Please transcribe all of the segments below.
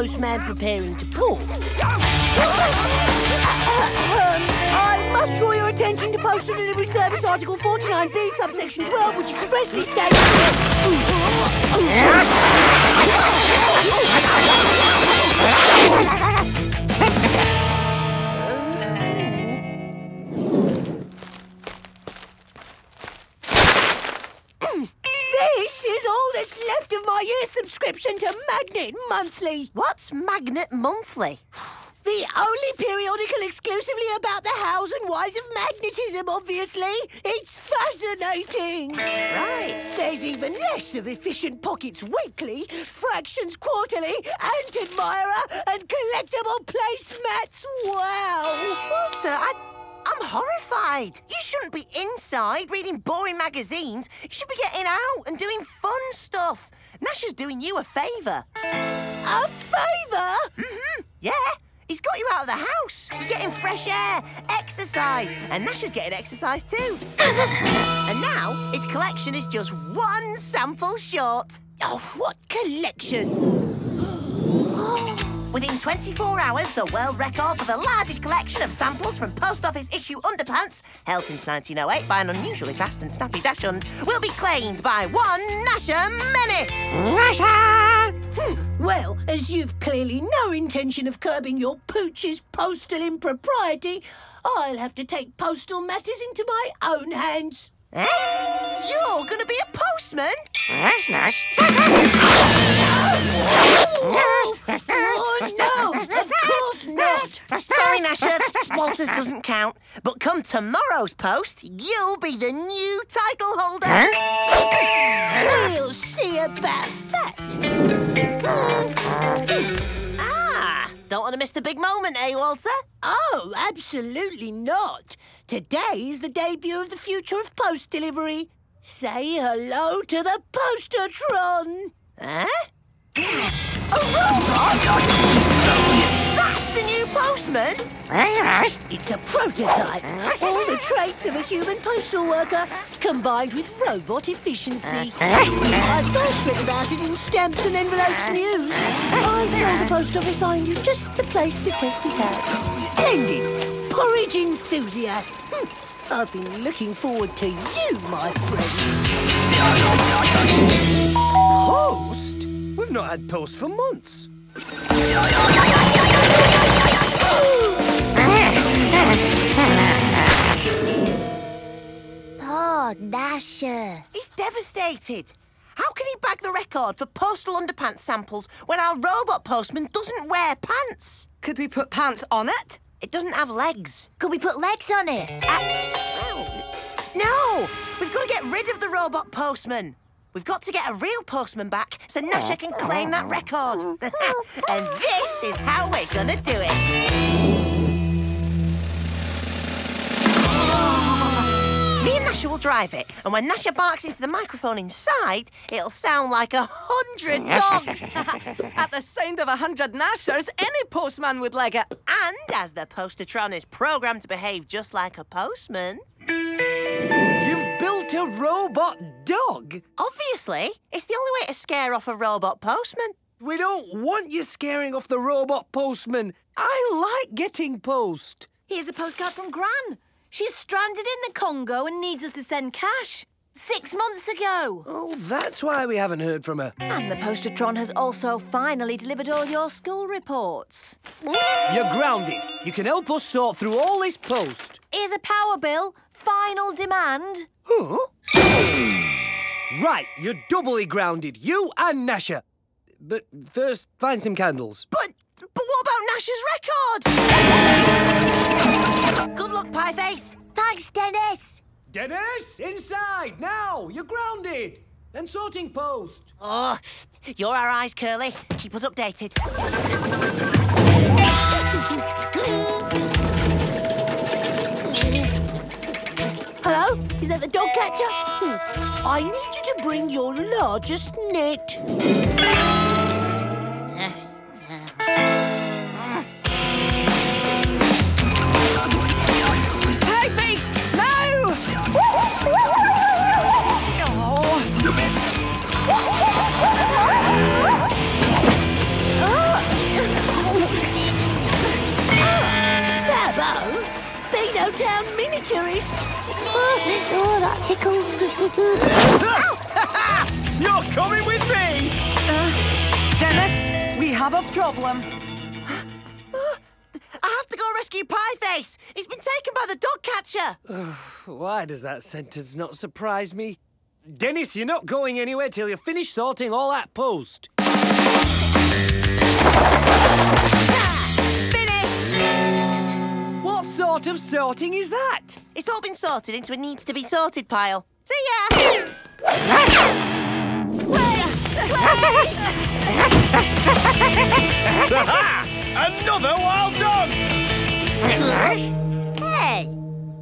postman preparing to pull. Um, I must draw your attention to Postal Delivery Service Article 49B, subsection 12, which expressly states... This What's Magnet Monthly? The only periodical exclusively about the hows and whys of magnetism, obviously. It's fascinating. Right. There's even less of Efficient Pockets Weekly, Fractions Quarterly, Ant Admirer, and collectible placemats. Wow. Walter, I, I'm horrified. You shouldn't be inside reading boring magazines. You should be getting out and doing fun stuff. Nash is doing you a favour. A favour? Mm-hmm. Yeah. He's got you out of the house. You're getting fresh air, exercise, and Nash is getting exercise too. and now his collection is just one sample short. Oh, what collection? Within 24 hours, the world record for the largest collection of samples from post office issue underpants, held since 1908 by an unusually fast and snappy dachshund, will be claimed by one Gnasher Menace. Russia! Hmm. Well, as you've clearly no intention of curbing your pooch's postal impropriety, I'll have to take postal matters into my own hands. Eh? You're gonna be a postman? That's nice. Oh, oh, no, of course not. Sorry, Gnasher. Walters doesn't count. But come tomorrow's post, you'll be the new title holder. We'll see about that. Ah, don't want to miss the big moment, eh, Walter? Oh, absolutely not. Today is the debut of the future of post delivery. Say hello to the Postatron. Huh? Robot? That's the new postman? Very nice. It's a prototype. All the traits of a human postal worker combined with robot efficiency. I first read about it in Stamps and Envelopes News. I told the post office I knew just the place to test it out. Splendid! Porridge enthusiast. Hmm. I've been looking forward to you, my friend. Post? We've not had post for months. Oh, Gnasher. He's devastated. How can he bag the record for postal underpants samples when our robot postman doesn't wear pants? Could we put pants on it? It doesn't have legs. Could we put legs on it? Uh, no! We've got to get rid of the robot postman. We've got to get a real postman back so Gnasher can claim that record. and this is how we're gonna do it. Me and Gnasher will drive it, and when Gnasher barks into the microphone inside, it'll sound like a hundred dogs. At the sound of a hundred Gnashers, any postman would like it. and as the Postatron is programmed to behave just like a postman, You've built a robot dog? obviously, it's the only way to scare off a robot postman. We don't want you scaring off the robot postman. I like getting post. Here's a postcard from Gran. She's stranded in the Congo and needs us to send cash. Six months ago. Oh, that's why we haven't heard from her. And the Postatron has also finally delivered all your school reports. You're grounded. You can help us sort through all this post. Here's a power bill. Final demand. Huh? Right, you're doubly grounded. You and Gnasher. But first, find some candles. But but what about Gnasher's record? Good luck, Pieface. Thanks, Dennis. Dennis, inside now. You're grounded. And sorting post. Oh, you're our eyes, Curly. Keep us updated. Hello? Is that the dog catcher? Hmm. I need you to bring your largest net. That sentence not surprise me? Dennis, you're not going anywhere till you finish sorting all that post. Finished. What sort of sorting is that? It's all been sorted into a needs to be sorted pile. See ya. Another wild dog! Hey,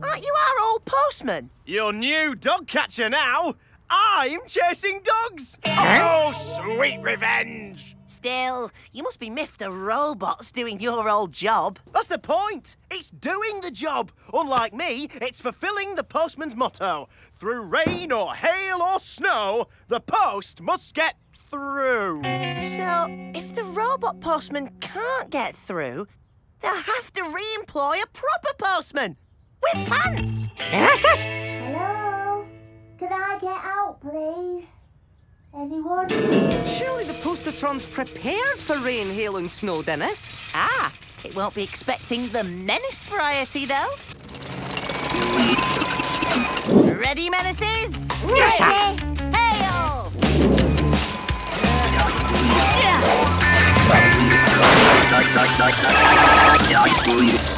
aren't you our old postman? Your new dog catcher now! I'm chasing dogs! Oh, sweet revenge! Still, you must be miffed of robots doing your old job. That's the point! It's doing the job! Unlike me, it's fulfilling the postman's motto. Through rain or hail or snow, the post must get through. So, if the robot postman can't get through, they'll have to re-employ a proper postman with pants. Hello? Can I get out, please? Anyone? Surely the Postatron's prepared for rain, hail, and snow, Dennis. Ah, it won't be expecting the menace variety, though. Ready, menaces? Yes, sir. Hail! Rain!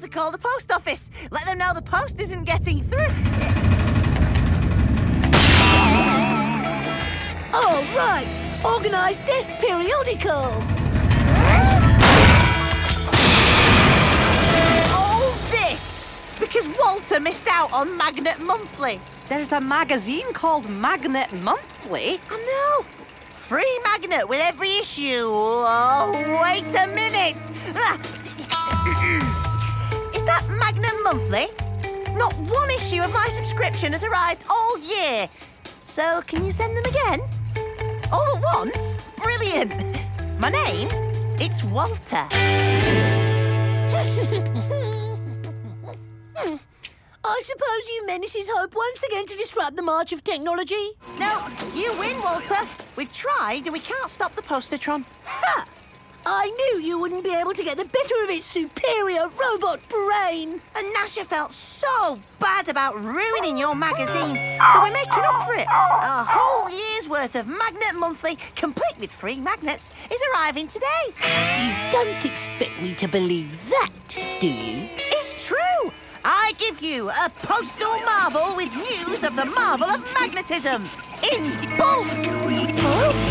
to call the post office. Let them know the post isn't getting through. Oh, right. Organised desk periodical. All this because Walter missed out on Magnet Monthly. There's a magazine called Magnet Monthly. I know. Free magnet with every issue. Oh, wait a minute. Magnet Monthly? Not one issue of my subscription has arrived all year. So can you send them again? All at once? Brilliant. My name? It's Walter. I suppose you menaces hope once again to disrupt the march of technology. No, you win, Walter. We've tried and we can't stop the Postatron. Ha! I knew you wouldn't be able to get the better of its superior robot brain. And Gnasher felt so bad about ruining your magazines, so we're making up for it. A whole year's worth of Magnet Monthly, complete with free magnets, is arriving today. You don't expect me to believe that, do you? It's true. I give you a postal marvel with news of the marvel of magnetism in bulk.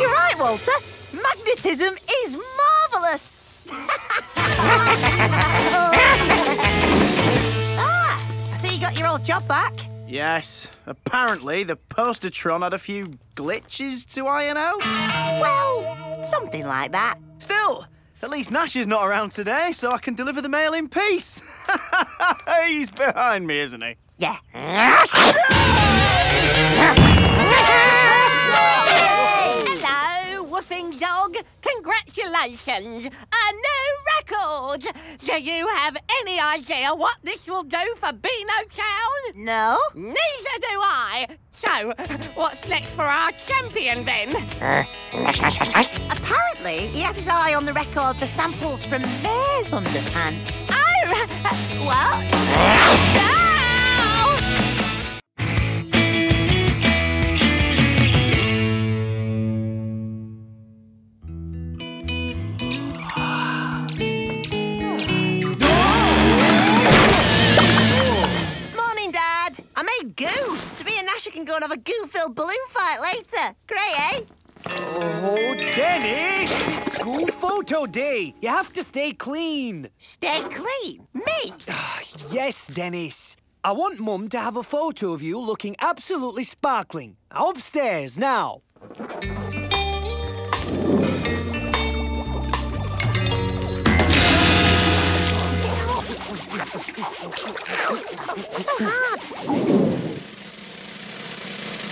You're right, Walter. Magnetism is marvelous. ah, I see you got your old job back. Yes, apparently the Postatron had a few glitches to iron out. Well, something like that. Still, at least Nash is not around today, so I can deliver the mail in peace. He's behind me, isn't he? Yeah. Hello, woofing dog. Congratulations. A new record. Do you have any idea what this will do for Beano Town? No? Neither do I. So, what's next for our champion then? Uh, Apparently, he has his eye on the record for samples from Mare's underpants. Oh, what? Uh. Great, eh? Oh, Dennis! It's school photo day. You have to stay clean. Stay clean. Me? Yes, Dennis. I want Mum to have a photo of you looking absolutely sparkling. Upstairs now.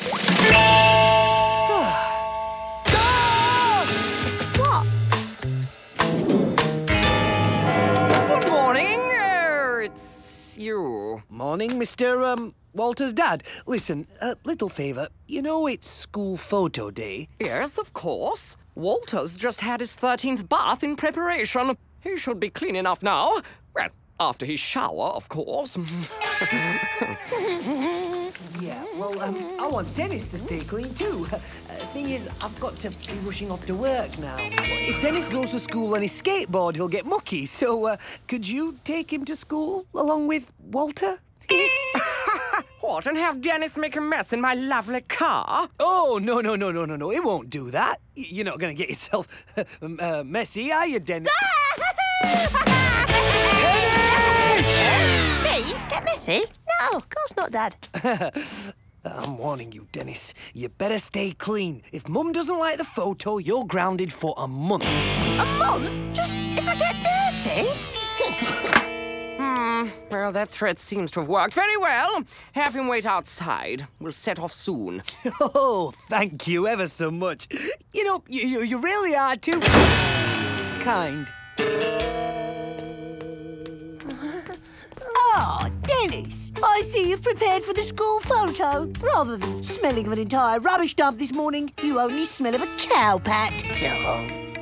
Good Morning, Mr. Um, Walter's dad. Listen, a little favour. You know it's school photo day. Yes, of course. Walter's just had his 13th bath in preparation. He should be clean enough now. Well, after his shower, of course. Yeah, well, um, I want Dennis to stay clean too. Uh, thing is, I've got to be rushing off to work now. If Dennis goes to school on his skateboard, he'll get mucky. So, uh, could you take him to school along with Walter? What, and have Dennis make a mess in my lovely car? Oh, no, no, no, no, no, no. It won't do that. You're not going to get yourself uh, messy, are you, Dennis? Me? Get messy? No, of course not, Dad. I'm warning you, Dennis. You better stay clean. If Mum doesn't like the photo, you're grounded for a month. A month? Just if I get dirty? Hmm, well, that threat seems to have worked very well. Have him wait outside. We'll set off soon. Oh, thank you ever so much. You know, you, you, you really are too kind. Oh, Dennis, I see you've prepared for the school photo. Rather than smelling of an entire rubbish dump this morning, you only smell of a cow pat.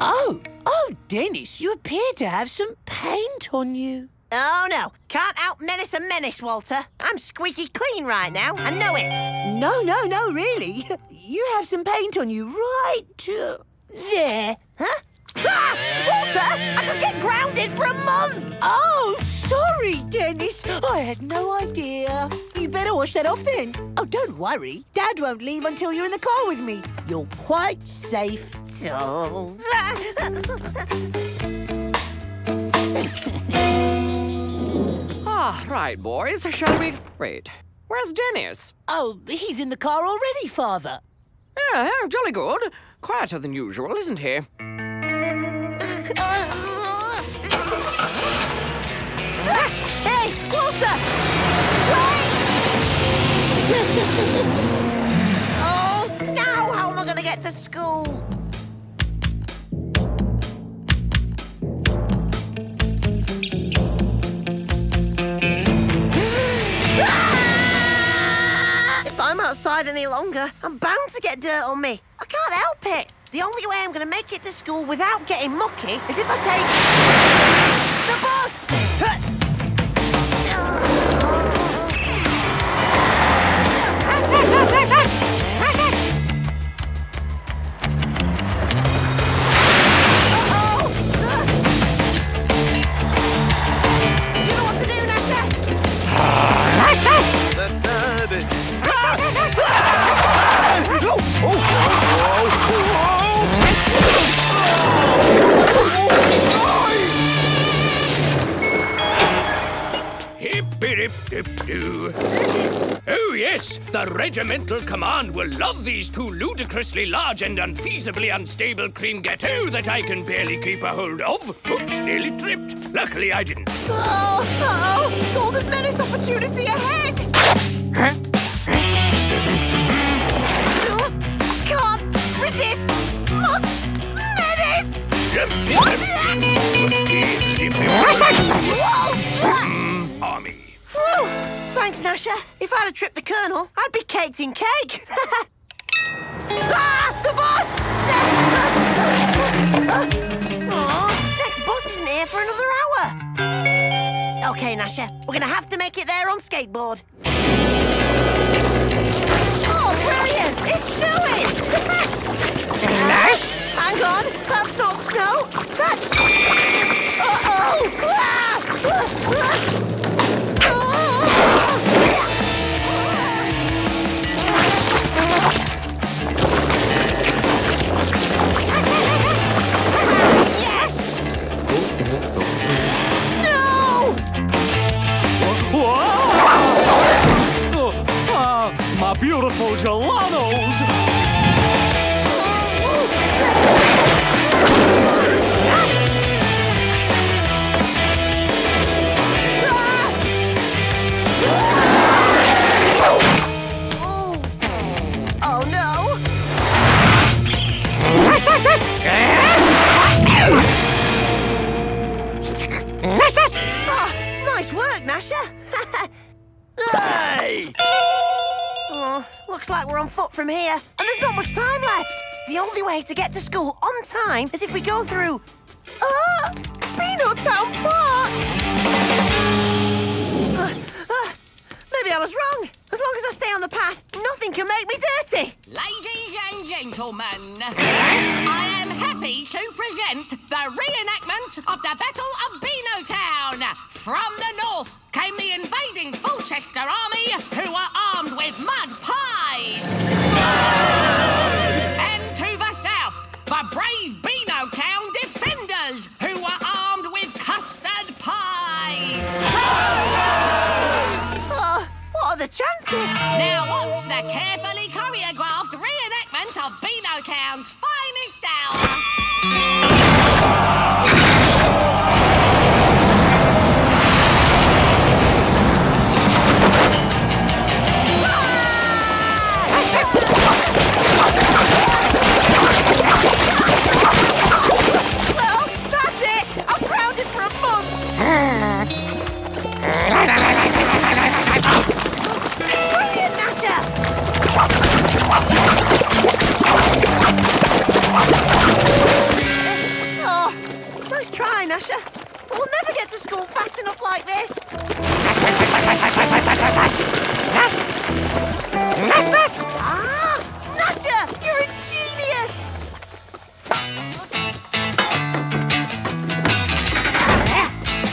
Oh, oh, Dennis, you appear to have some paint on you. Oh, no. Can't out menace a menace, Walter. I'm squeaky clean right now. I know it. No, no, no, really. You have some paint on you right there. Huh? Ah! Walter! I could get grounded for a month! Oh, sorry, Dennis. I had no idea. You better wash that off then. Oh, don't worry. Dad won't leave until you're in the car with me. You're quite safe. Oh. Ah, right, boys. Shall we? Wait. Where's Dennis? Oh, he's in the car already, Father. Yeah, oh, jolly good. Quieter than usual, isn't he? hey, Walter! Wait! oh, now how am I going to get to school? Any longer, I'm bound to get dirt on me. I can't help it. The only way I'm going to make it to school without getting mucky is if I take the bus. Regimental command will love these two ludicrously large and unfeasibly unstable cream gâteaux that I can barely keep a hold of. Oops, nearly tripped. Luckily I didn't. Oh, uh-oh! Golden menace opportunity ahead! Can't resist! Must menace! If Whoa! Thanks, Gnasher. If I'd have tripped the Colonel, I'd be caked in cake. ah! The bus! Aw, next bus isn't here for another hour. Okay, Gnasher, we're gonna have to make it there on skateboard. Oh, brilliant! It's snowing! I am happy to present the reenactment of the Battle of Beanotown. From the north came the invading Fulchester army, who were armed with mud pies. and to the south, the brave Beanotown defenders, who were armed with custard pies. Oh, what are the chances? Now watch the carefully choreographed reenactment of Beanotown's finest. Well, that's. I'm grounded for a month. Oh, nice try, Gnasher. But we'll never get to school fast enough like this. Nas, nas! Ah, Gnasher, you're a genius.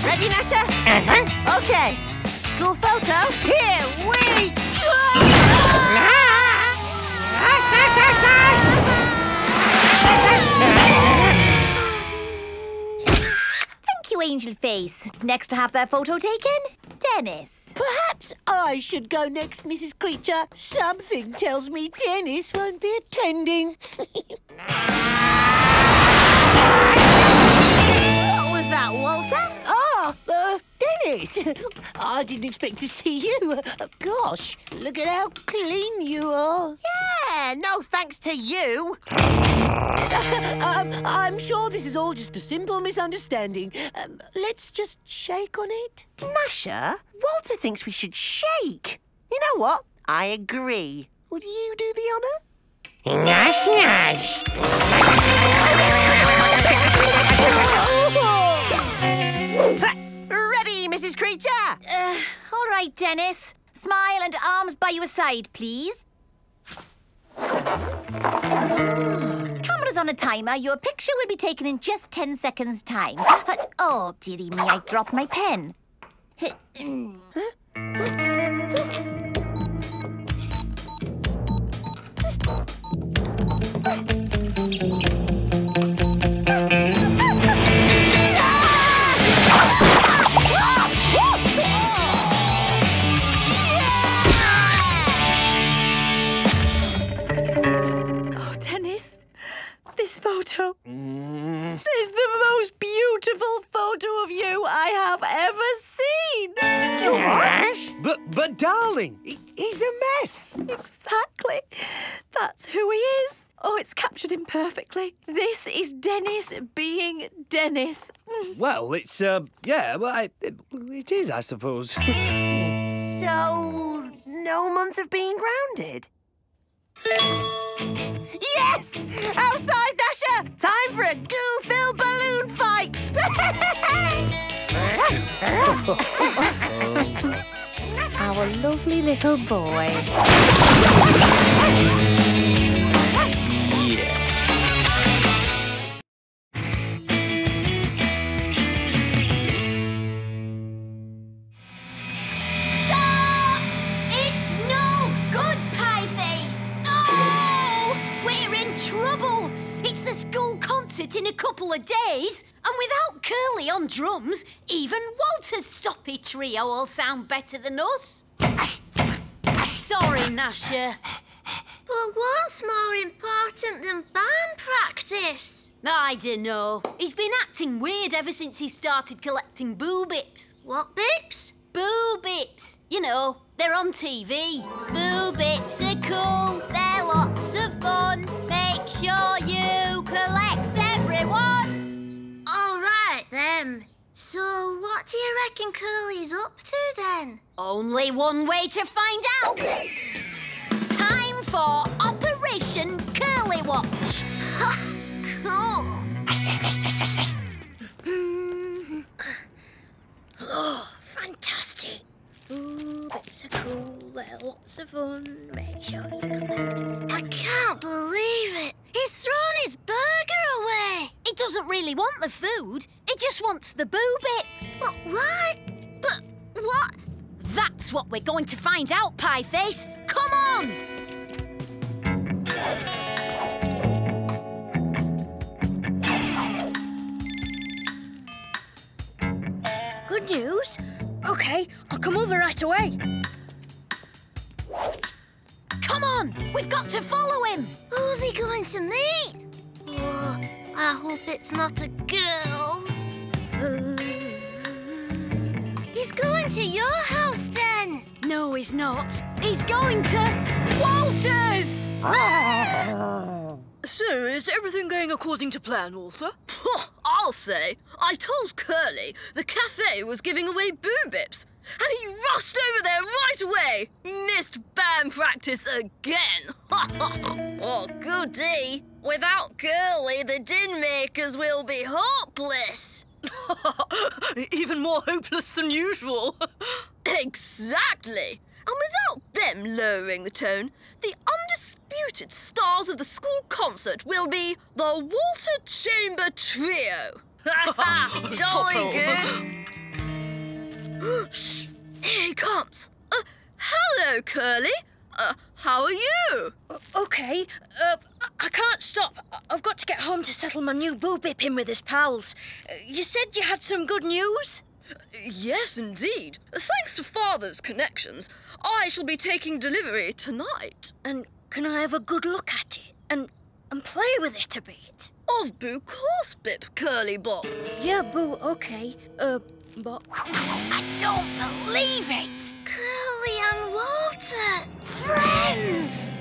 Ready, Gnasher? Uh-huh. Okay. School photo. Here we go. Angel Face. Next to have their photo taken, Dennis. Perhaps I should go next, Mrs. Creecher. Something tells me Dennis won't be attending. I didn't expect to see you. Gosh, look at how clean you are. Yeah, no thanks to you. um, I'm sure this is all just a simple misunderstanding. Um, let's just shake on it. Gnasher, Walter thinks we should shake. You know what? I agree. Would you do the honour? Nas, nas! Creecher? Uh, all right, Dennis. Smile and arms by your side, please. Camera's on a timer. Your picture will be taken in just 10 seconds' time. But, oh, dearie me, I dropped my pen. But, but darling, he's a mess. Exactly. That's who he is. Oh, it's captured him perfectly. This is Dennis being Dennis. Well, it's, uh, yeah, well, I, it, it is, I suppose. So, no month of being grounded? Yes! Outside, Gnasher! Time for a goo-filled balloon fight! Our lovely little boy. Stop! It's no good, Pieface! We're in trouble! It's the school concert in a couple of days, and without Curly on drums, even Walter's soppy trio will sound better than us. Sorry, Gnasher. But what's more important than band practice? I dunno. He's been acting weird ever since he started collecting boo bips. What bips? Boo bips. You know, they're on TV. Boo bips are cool. They're lots of fun. Make sure you collect everyone. All right then. So, what do you reckon Curly's up to then? Only one way to find out. Time for Operation Curly Watch. cool. Oh, fantastic. Ooh, bits are cool, they're lots of fun. Make sure you collect. I can't believe it. He's thrown his burger away. It doesn't really want the food. It just wants the boo bit. But what? But what? That's what we're going to find out, Pie Face. Come on! Good news? Okay, I'll come over right away. Come on! We've got to follow him! Who's he going to meet? Oh, I hope it's not a girl. He's going to your house, Den. No, he's not. He's going to Walter's! So, is everything going according to plan, Walter? I'll say. I told Curly the cafe was giving away boo bips, and he rushed over there right away. Missed band practice again. oh, goody. Without Curly, the din makers will be hopeless. Even more hopeless than usual. exactly. And without them lowering the tone, the undisputed stars of the school concert will be the Walter Chamber Trio. Ha ha! Jolly good. Shh, here he comes. Uh, hello, Curly. Uh, how are you? Okay, uh, I can't stop. I've got to get home to settle my new boo bip in with his pals. Uh, You said you had some good news? Yes, indeed. Thanks to Father's connections, I shall be taking delivery tonight. And can I have a good look at it and and play with it a bit? Of Boo course, Bip, Curly Bob. Yeah, Boo, okay. Uh, but... I don't believe it! Curly and Walter, friends.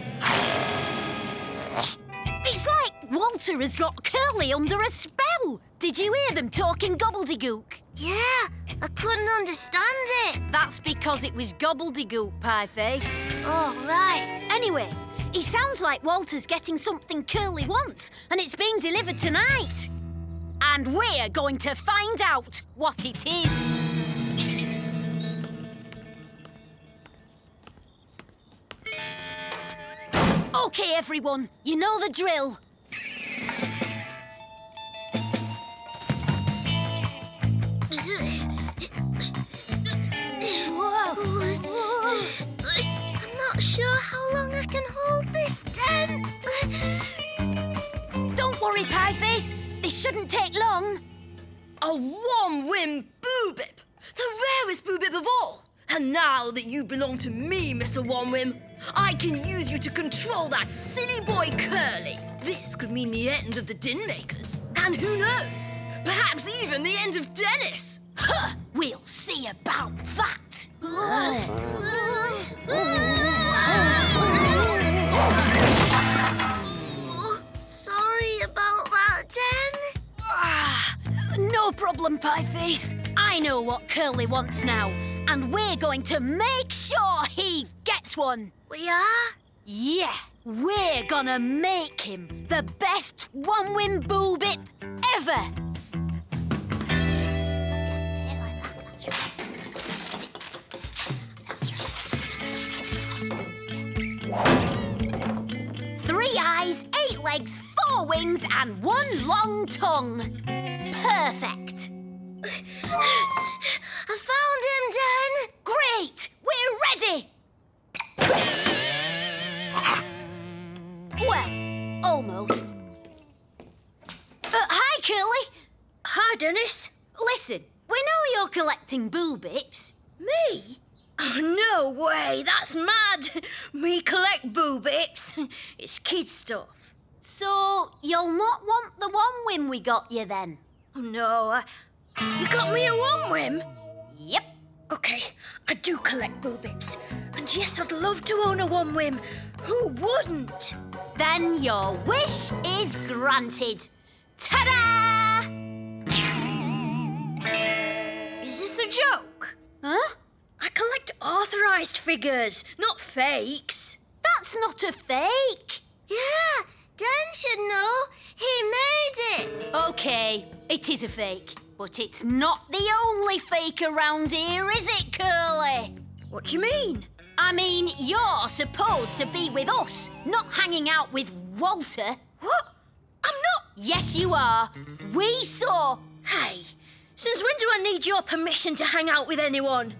It's like Walter has got Curly under a spell. Did you hear them talking gobbledygook? Yeah, I couldn't understand it. That's because it was gobbledygook, Pie Face. Oh, right. Anyway, he sounds like Walter's getting something Curly wants, and it's being delivered tonight. And we're going to find out what it is. Okay, everyone, you know the drill. Shouldn't take long. A one-win boobip! The rarest boobip of all! And now that you belong to me, Mr. One Whim, I can use you to control that silly boy Curly. This could mean the end of the Din Makers. And who knows? Perhaps even the end of Dennis. Huh, we'll see about that. no problem, Pie Face. I know what Curly wants now, and we're going to make sure he gets one. We are? Yeah, we're gonna make him the best one-win boo bip ever. Three eyes, eight legs, four wings, and one long tongue. Perfect. I found him, Den. Great! We're ready! Well, almost. Uh, hi, Curly. Hi, Dennis. Listen, we know you're collecting boo bips. Me? Oh, no way, that's mad. Me collect boo bips. It's kid stuff. So, you'll not want the one win we got you then? Oh, no, uh, You got me a one whim? Yep. Okay, I do collect boo bips. And yes, I'd love to own a one whim. Who wouldn't? Then your wish is granted. Ta-da! Is this a joke? Huh? I collect authorised figures, not fakes. That's not a fake. Yeah, Dan should know. He made it. Okay, it is a fake. But it's not the only fake around here, is it, Curly? What do you mean? I mean, you're supposed to be with us, not hanging out with Walter. What? I'm not. Yes, you are. We saw. Hey, since when do I need your permission to hang out with anyone?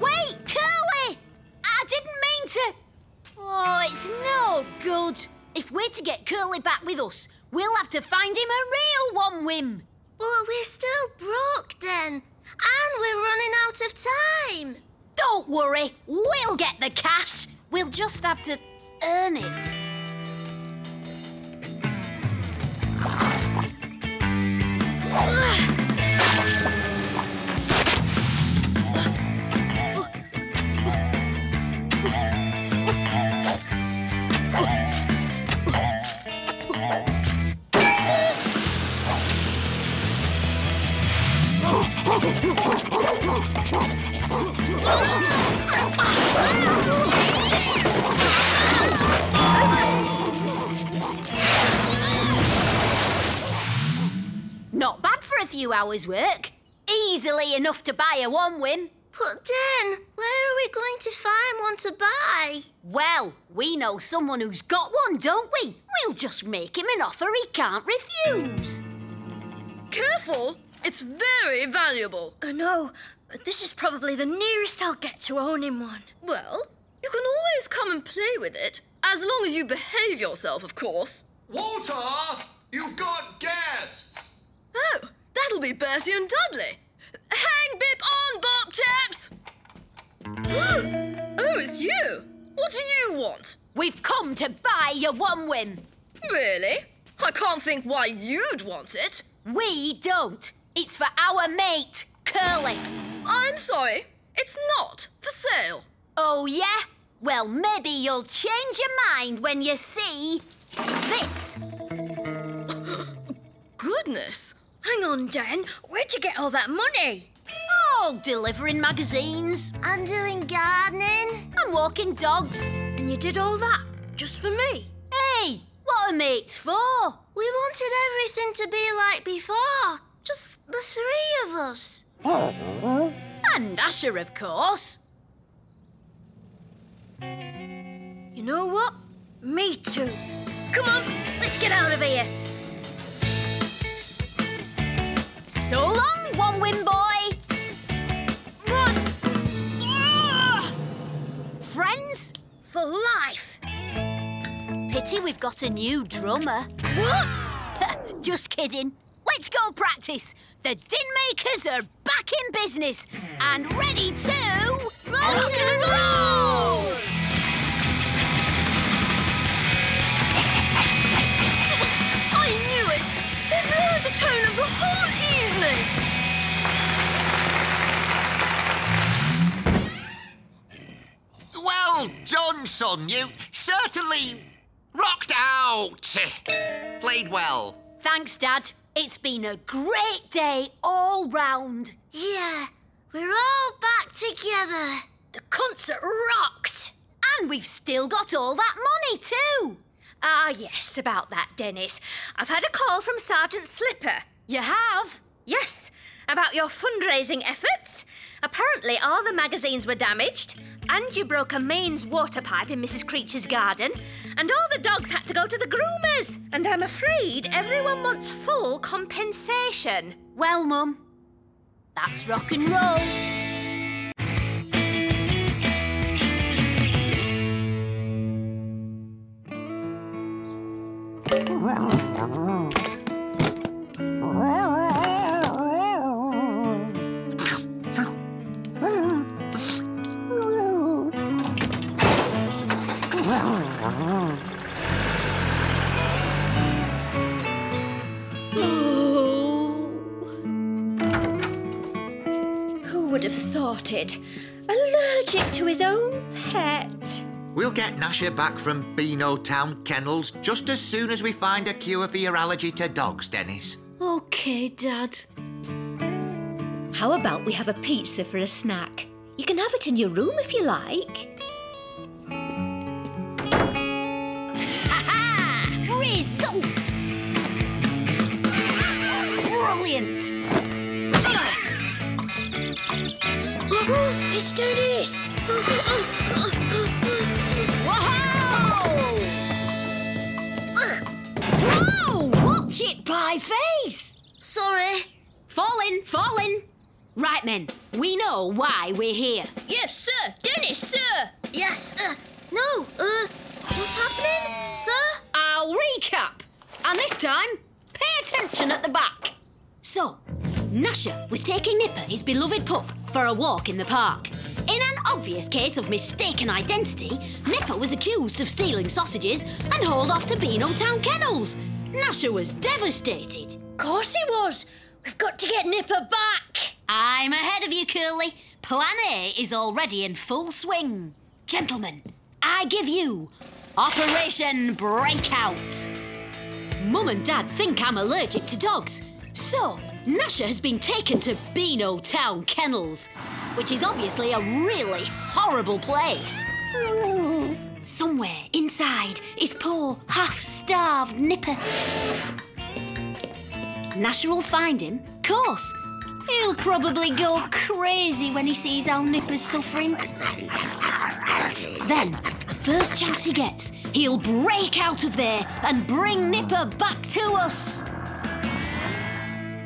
Wait, Curly! I didn't mean to. Oh, it's no good. If we're to get Curly back with us, we'll have to find him a real one, Wim. But we're still broke, Den. And we're running out of time. Don't worry, we'll get the cash. We'll just have to earn it. Ah. Not bad for a few hours' work. Easily enough to buy a one win. But then, where are we going to find one to buy? Well, we know someone who's got one, don't we? We'll just make him an offer he can't refuse. Careful! It's very valuable. Oh, I know, but this is probably the nearest I'll get to owning one. Well, you can always come and play with it, as long as you behave yourself, of course. Walter, you've got guests. Oh, that'll be Bertie and Dudley. Hang Bip on, Bop Chaps! oh, it's you. What do you want? We've come to buy your one win. Really? I can't think why you'd want it. We don't. It's for our mate, Curly. I'm sorry. It's not for sale. Oh, yeah? Well, maybe you'll change your mind when you see this. Goodness. Hang on, Dan. Where'd you get all that money? Oh, delivering magazines And doing gardening. and walking dogs. And you did all that just for me? Hey, what are mates for? We wanted everything to be like before. Just the three of us. And Asher, of course. You know what? Me too. Come on, let's get out of here. So long, one win boy. What? Ah! Friends? For life. Pity we've got a new drummer. What? Just kidding. Let's go practice. The Din Makers are back in business and ready to rock and roll. I knew it! They've lowered the tone of the whole evening! Well done, son. You certainly rocked out. Played well. Thanks, Dad. It's been a great day all round. Yeah, we're all back together. The concert rocked! And we've still got all that money, too. Ah, yes, about that, Dennis. I've had a call from Sergeant Slipper. You have? Yes, about your fundraising efforts. Apparently, all the magazines were damaged, and you broke a mains water pipe in Mrs. Creech's garden, and all the dogs had to go to the groomers. And I'm afraid everyone wants full compensation. Well, Mum, that's rock and roll. Who get Gnasher back from Beanotown Kennels just as soon as we find a cure for your allergy to dogs, Dennis. Okay, Dad. How about we have a pizza for a snack? You can have it in your room if you like. Ha-ha! Result! Brilliant! it's Dennis! Whoa! Face! Sorry. Falling, falling! Right, men, we know why we're here. Yes, sir! Dennis, sir! Yes, uh, no, uh, what's happening, sir? I'll recap. And this time, pay attention at the back. So, Gnasher was taking Nipper, his beloved pup, for a walk in the park. In an obvious case of mistaken identity, Nipper was accused of stealing sausages and hauled off to Beanotown Kennels. Gnasher was devastated. Of course he was! We've got to get Nipper back! I'm ahead of you, Curly. Plan A is already in full swing. Gentlemen, I give you Operation Breakout. Mum and Dad think I'm allergic to dogs, so Gnasher has been taken to Beanotown Kennels, which is obviously a really horrible place. Somewhere inside is poor, half-starved Nipper. Gnasher will find him, of course. He'll probably go crazy when he sees how Nipper's suffering. Then, first chance he gets, he'll break out of there and bring Nipper back to us.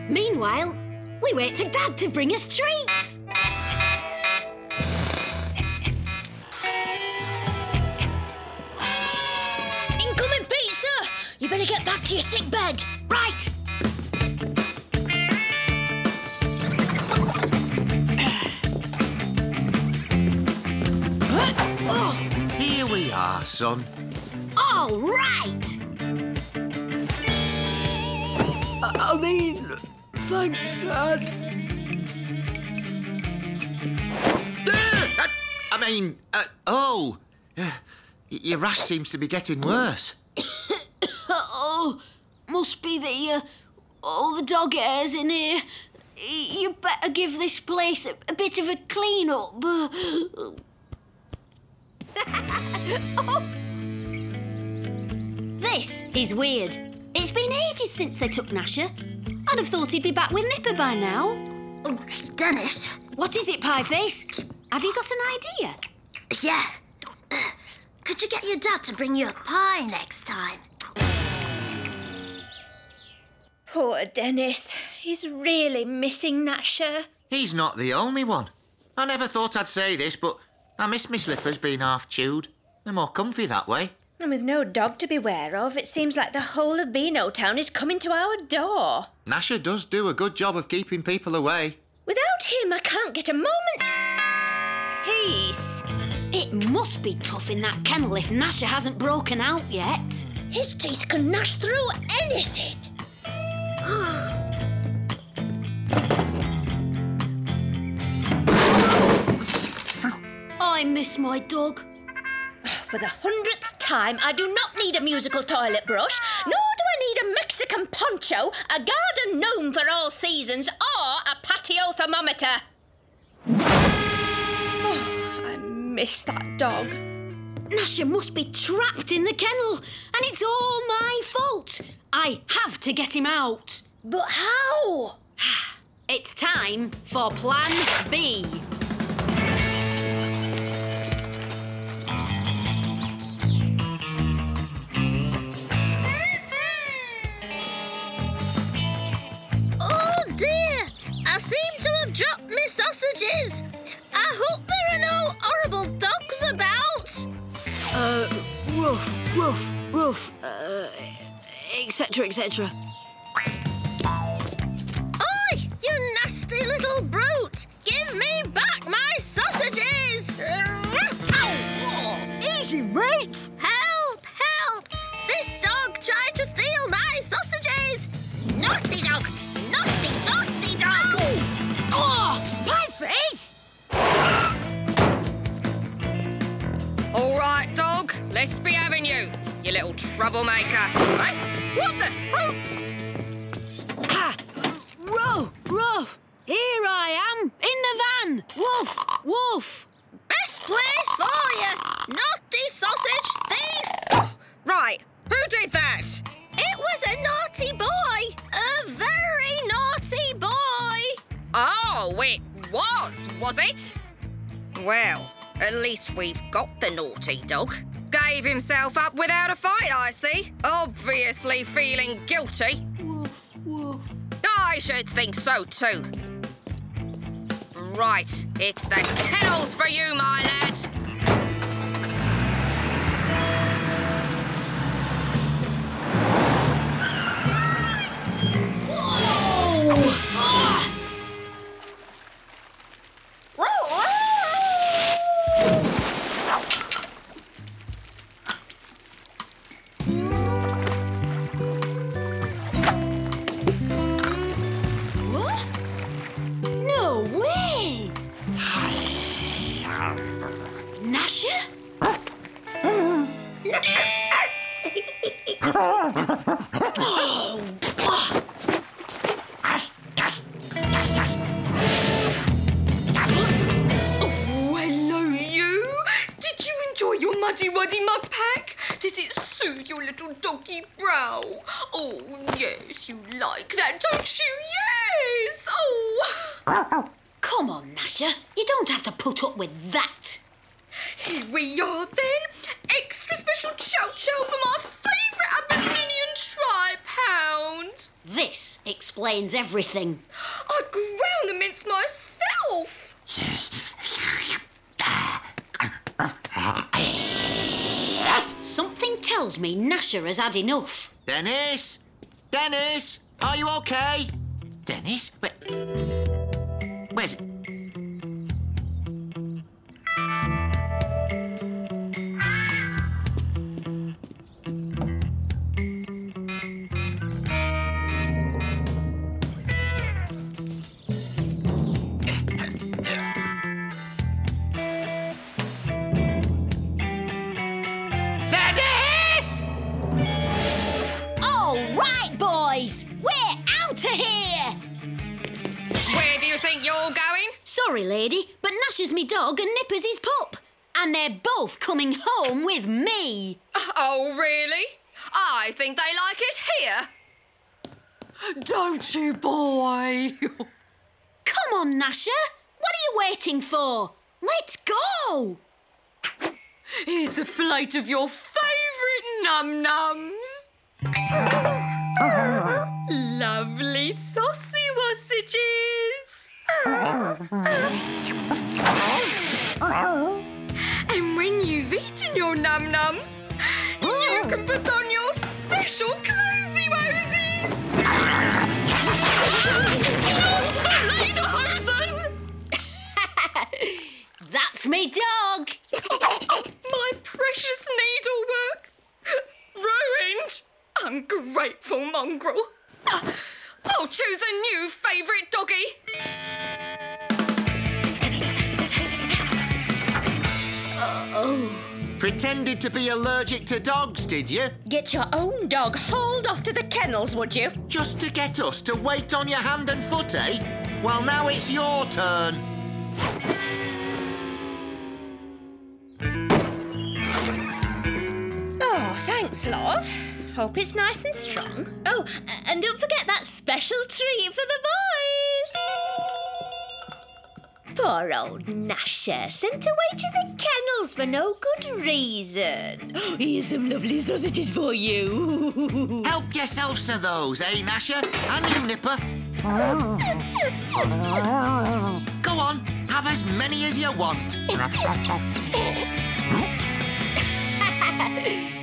Meanwhile, we wait for Dad to bring us treats. Better get back to your sick bed. Right. Here we are, son. All right. I mean, thanks, Dad. Uh, I mean, uh, oh, uh, your rash seems to be getting worse. Must be the uh, all the dog hairs in here. You better give this place a, a bit of a clean up. This is weird. It's been ages since they took Gnasher. I'd have thought he'd be back with Nipper by now. Oh, Dennis. What is it, Pieface? Have you got an idea? Yeah. Uh, Could you get your dad to bring you a pie next time? Poor Dennis. He's really missing Gnasher. He's not the only one. I never thought I'd say this, but I miss my slippers being half chewed. They're more comfy that way. And with no dog to beware of, it seems like the whole of Beanotown is coming to our door. Gnasher does do a good job of keeping people away. Without him, I can't get a moment's peace. It must be tough in that kennel if Gnasher hasn't broken out yet. His teeth can gnash through anything. I miss my dog. For the hundredth time, I do not need a musical toilet brush, nor do I need a Mexican poncho, a garden gnome for all seasons, or a patio thermometer. Oh, I miss that dog. Gnasher must be trapped in the kennel, and it's all my fault. I have to get him out. But how? It's time for Plan B. Oh dear! I seem to have dropped my sausages. I hope there are no horrible dogs about. Roof, roof, roof, uh, etc., etc. This Avenue, you, little troublemaker. Right? What the? Oh! Ruff, Ruff! Here I am, in the van! Woof, woof! Best place for you, naughty sausage thief! Right, who did that? It was a naughty boy! A very naughty boy! Oh, it was, was it? Well, at least we've got the naughty dog. Gave himself up without a fight, I see. Obviously feeling guilty. Woof, woof. I should think so too. Right, it's the kennels for you, my lad. Like that, don't you? Yes! Oh! Come on, Gnasher. You don't have to put up with that. Here we are then. Extra special chow chow from our favourite Abyssinian Tripehound. This explains everything. I'd ground the mince myself. Something tells me Gnasher has had enough. Dennis? Dennis? Are you okay? Dennis? Where... Where's dog and Nipper's his pup. And they're both coming home with me. Oh, really? I think they like it here. Don't you, boy? Come on, Gnasher. What are you waiting for? Let's go. Here's a plate of your favourite num nums. Lovely saucy wassages. and when you've eaten your num nums, you can put on your special clothes wosies. Lederhosen! That's me dog. Pretended to be allergic to dogs, did you? Get your own dog hauled off to the kennels, would you? Just to get us to wait on your hand and foot, eh? Well, now it's your turn. Oh, thanks, love. Hope it's nice and strong. Oh, and don't forget that special treat for the boys. Poor old Gnasher, sent away to the kennels for no good reason. Here's some lovely sausages for you. Help yourselves to those, eh, Gnasher? And you, Nipper. Go on, have as many as you want.